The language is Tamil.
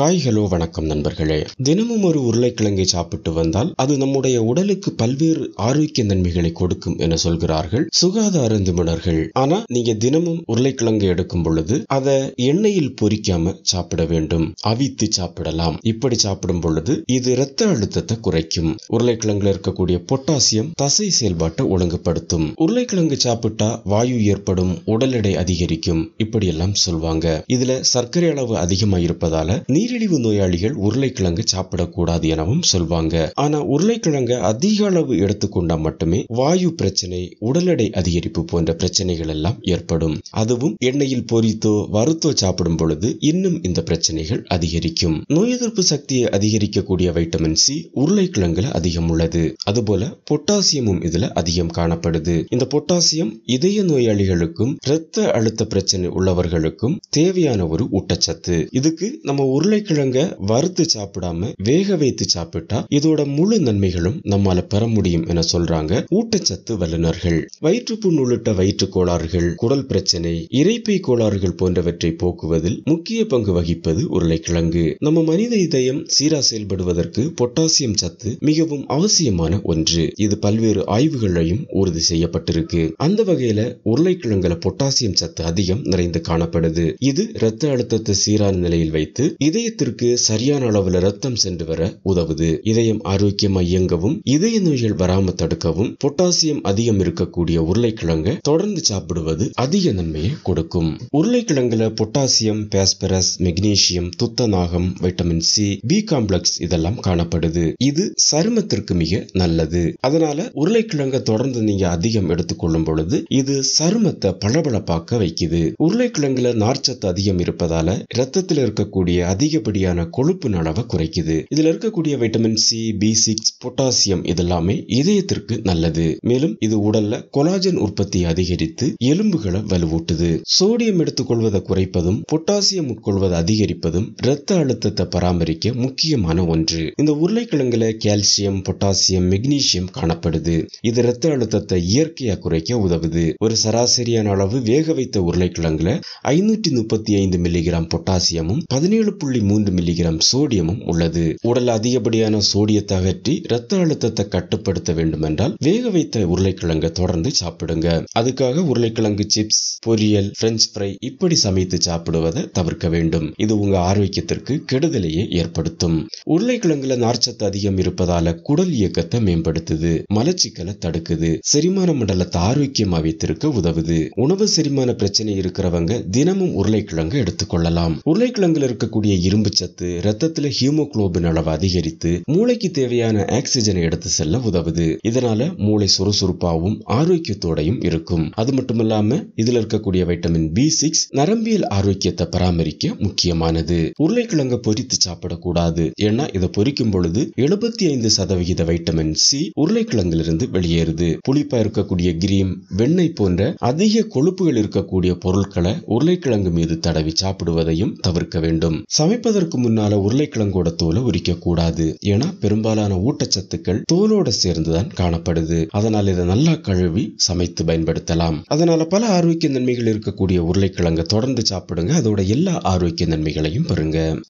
ஹாய் ஹலோ வணக்கம் நண்பர்களே. தினமும் ஒரு உருளைக்கிழங்கை சாப்பிட்டு வந்தால் அது நம்முடைய உடலுக்கு பல்வேறு ஆரோக்கிய நன்மைகளை கொடுக்கும் என சொல்கிறார்கள் சுகாதார நிபுணர்கள். ஆனா நீங்க தினமும் உருளைக்கிழங்கு எடுக்கும் பொழுது அதை எண்ணெயில் பொறிக்காம சாப்பிட வேண்டும். அவித்து சாப்பிடலாம். இப்படி சாப்பிடும் பொழுது இது இரத்த அழுத்தத்தை குறைக்கும். உருளைக்கிழங்குல இருக்கக்கூடிய பொட்டாசியம் தசை செயல்பாட்டை ஒழுங்குபடுத்தும். உருளைக்கிழங்கு சாப்பிட்டா வாயு ஏற்படும் உடல் எடை அதிகரிக்கும். இப்படியெல்லாம் சொல்வாங்க. இதுல சர்க்கரை அளவு அதிகமா இருப்பதால நீர் நீரிழிவு நோயாளிகள் உருளைக்கிழங்கு சாப்பிடக்கூடாது எனவும் சொல்வாங்க. ஆனா உருளைக்கிழங்க அதிக அளவு எடுத்துக்கொண்டா மட்டுமே வாயு பிரச்சனை உடல் எடை அதிகரிப்பு போன்ற பிரச்சனைகள் எல்லாம் ஏற்படும். அதுவும் எண்ணெயில் பொரித்தோ வறுத்தோ சாப்பிடும் பொழுது இன்னும் இந்த பிரச்சனைகள் அதிகரிக்கும். நோய் எதிர்ப்பு சக்தியை அதிகரிக்கக்கூடிய வைட்டமின் சி உருளைக்கிழங்குல அதிகம் உள்ளது. அதுபோல பொட்டாசியமும் இதுல அதிகம் காணப்படுது. இந்த பொட்டாசியம் இதய நோயாளிகளுக்கும் இரத்த அழுத்த பிரச்சனை உள்ளவர்களுக்கும் தேவையான ஒரு ஊட்டச்சத்து. இதுக்கு நம்ம உருளை உருளைக்கிழங்க வறுத்து சாப்பிடாம வேக வைத்து சாப்பிட்டா இதோட முழு நன்மைகளும் நம்மால பெற முடியும் என சொல்றாங்க ஊட்டச்சத்து வல்லுநர்கள். வயிற்றுப்புண் உள்ளிட்ட வயிற்று கோளாறுகள் குடல் பிரச்சனை இறைப்பை கோளாறுகள் போன்றவற்றை போக்குவதில் முக்கிய பங்கு வகிப்பது உருளைக்கிழங்கு. நம்ம மனித இதயம் சீரா செயல்படுவதற்கு பொட்டாசியம் சத்து மிகவும் அவசியமான ஒன்று. இது பல்வேறு ஆய்வுகளையும் உறுதி செய்யப்பட்டிருக்கு. அந்த வகையில உருளைக்கிழங்குல பொட்டாசியம் சத்து அதிகம் நிறைந்து காணப்படுது. இது இரத்த அழுத்தத்தை சீரான நிலையில் வைத்து இதயத்திற்கு சரியான அளவுல ரத்தம் சென்று வர உதவுது. இதயம் ஆரோக்கியமா இயங்கவும் இதய நோய்கள் வராம தடுக்கவும் பொட்டாசியம் அதிகம் இருக்கக்கூடிய உருளைக்கிழங்க தொடர்ந்து சாப்பிடுவது அதிக நன்மையை கொடுக்கும். உருளைக்கிழங்குல பொட்டாசியம் பாஸ்பரஸ் மெக்னீசியம் துத்தநாகம் வைட்டமின் சி பி காம்ப்ளெக்ஸ் இதெல்லாம் காணப்படுது. இது சருமத்திற்கு மிக நல்லது. அதனால உருளைக்கிழங்க தொடர்ந்து நீங்க அதிகம் எடுத்துக்கொள்ளும் பொழுது இது சருமத்தை பளபளப்பாக்க வைக்குது. உருளைக்கிழங்குல நார்ச்சத்து அதிகம் இருப்பதால ரத்தத்தில் இருக்கக்கூடிய அதிக அதிகப்படியான கொழுப்பு அளவை குறைக்குது. இதுல இருக்கக்கூடிய vitamin C B six potassium இதெல்லாமே இதயத்திற்கு நல்லது. மேலும் இது உடல்ல கொலாஜன் உற்பத்தி அதிகரித்து எலும்புகளை வலுவூட்டுது. சோடியம் எடுத்துக்கொள்வதை குறைப்பதும் பொட்டாசியம் உட்கொள்வதை அதிகரிப்பதும் இரத்த அழுத்தத்தை பராமரிக்க முக்கியமான ஒன்று. இந்த உருளைக்கிழங்குல கால்சியம் பொட்டாசியம் மெக்னீசியம் காணப்படுது. இது இரத்த அழுத்தத்தை இயற்கையா குறைக்க உதவுது. ஒரு சராசரியான அளவு வேக வைத்த உருளைக்கிழங்குல ஐநூற்றி முப்பத்தி ஐந்து மில்லிகிராம் பொட்டாசியமும் பதினேழு புள்ளி புள்ளி மூன்று மில்லிகிராம் சோடியமும் உள்ளது. உடல் அதிகப்படியான சோடியத்தை அகற்றி இரத்த அழுத்தத்தை கட்டுப்படுத்த வேண்டும் என்றால் வேக வைத்த உருளைக்கிழங்கை தொடர்ந்து சாப்பிடுங்க. அதுக்காக உருளைக்கிழங்கு சிப்ஸ் பொரியல் பிரெஞ்ச் ஃப்ரை இப்படி சமைத்து சாப்பிடுவதை தவிர்க்க வேண்டும். இது உங்க ஆரோக்கியத்திற்கு கெடுதலையே ஏற்படுத்தும். உருளைக்கிழங்குல நார்ச்சத்து அதிகம் இருப்பதால குடல் இயக்கத்தை மேம்படுத்துது மலச்சிக்கலை தடுக்குது செரிமான மண்டலத்தை ஆரோக்கியமா வைத்திருக்க உதவுது. உணவு செரிமான பிரச்சனை இருக்கிறவங்க தினமும் உருளைக்கிழங்கு எடுத்துக்கொள்ளலாம். உருளைக்கிழங்குல இருக்கக்கூடிய இரும்பு சத்து ரத்தத்துல ஹீமோகுளோபின் அளவு அதிகரித்து மூளைக்கு தேவையான ஆக்சிஜனை எடுத்து செல்ல உதவுது. இதனால மூளை சுறுசுறுப்பாகவும் ஆரோக்கியத்தோடையும் இருக்கும். அது மட்டும் இல்லாம இதுல இருக்கக்கூடிய வைட்டமின் பி சிக்ஸ் நரம்பியல் ஆரோக்கியத்தை பராமரிக்க முக்கியமானது. உருளைக்கிழங்க பொரித்து சாப்பிடக்கூடாது. ஏன்னா இதை பொரிக்கும் பொழுது எழுபத்தி ஐந்து சதவிகித வைட்டமின் சி உருளைக்கிழங்கிலிருந்து வெளியேறுது. புளிப்பா இருக்கக்கூடிய கிரீம் வெண்ணெய் போன்ற அதிக கொழுப்புகள் இருக்கக்கூடிய பொருட்களை உருளைக்கிழங்கு மீது தடவி சாப்பிடுவதையும் தவிர்க்க வேண்டும். சமைப்பதற்கு முன்னால உருளைக்கிழங்கோட தோலை உரிக்க கூடாது. ஏன்னா பெரும்பாலான ஊட்டச்சத்துக்கள் தோலோட சேர்ந்துதான் காணப்படுது. அதனால் இதை நல்லா கழுவி சமைத்து பயன்படுத்தலாம். அதனால பல ஆரோக்கிய நன்மைகள் இருக்கக்கூடிய உருளைக்கிழங்க தொடர்ந்து சாப்பிடுங்க. அதோட எல்லா ஆரோக்கிய நன்மைகளையும் பெறுங்க.